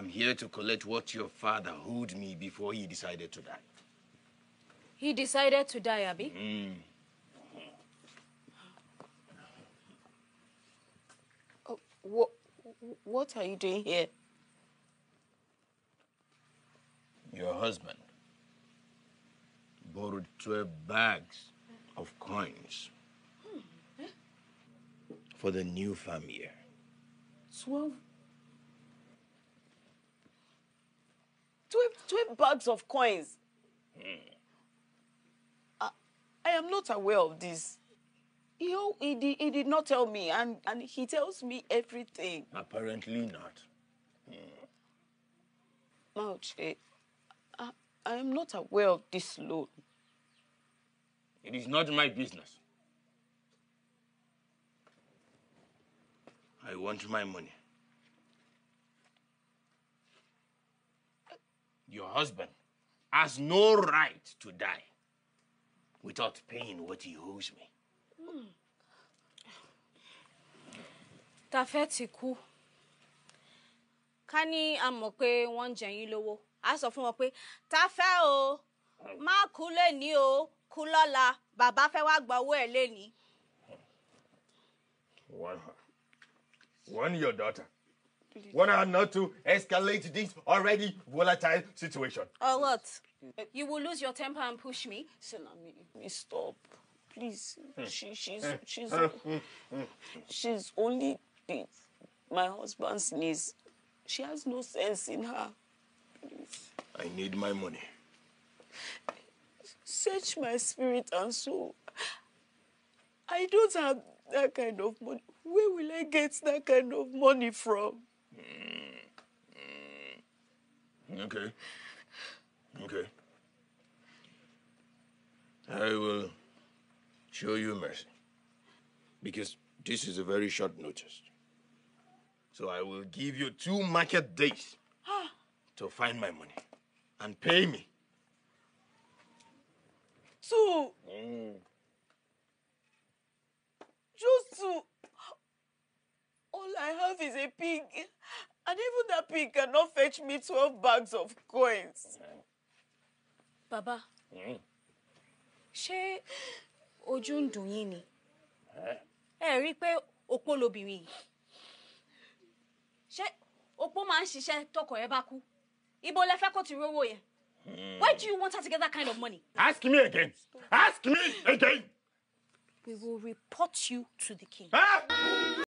am here to collect what your father owed me before he decided to die. He decided to die, Abby? Mm. Oh, what, what are you doing here? Your husband borrowed 12 bags of coins for the new farm year. Twelve. Twelve, 12 bags of coins. I, I am not aware of this. He, he, did, he did not tell me, and, and he tells me everything. Apparently not. Hmm. Mauche, I, I am not aware of this loan. It is not my business. I want my money. Your husband has no right to die without paying what he owes me. Tafẹ́ ti kú. Ká ní a mọ̀ pé wọ́n ń jẹ yín lówó. A sọ fún wọn pé Tafẹ́ o, má kú lẹ́ni o, kú lọ́la. Bàbá fẹ́ wá gba owó ẹ̀ lẹ́ni. Warn her. Warn your daughter. Warn her not to escalate this already volatile situation. Or what? You will lose your temper and push me? Please stop. Please. Hmm. She, she's, hmm. she's, hmm. she's only my husband's niece. She has no sense in her. Please. I need my money. Search my spirit and soul. I don't have that kind of money. Where will I get that kind of money from? Okay. Okay. I will show you mercy. Because this is a very short notice. So I will give you two market days to find my money and pay me. Two. Mm. Just two. All I have is a pig. Pig cannot fetch me 12 bags of coins. Bàbá, ṣé ojú ń dùn yín ni? Ẹ rí i pé opó lobìnrin yìí. Ṣé opó máa ń ṣiṣẹ́ tọkọ ẹ bá kú? Ibo lẹ fẹ́ kó ti rówó yẹn? Why do you want her to get that kind of money? Ask me again. Ask me again. We will report you to the king. Ah!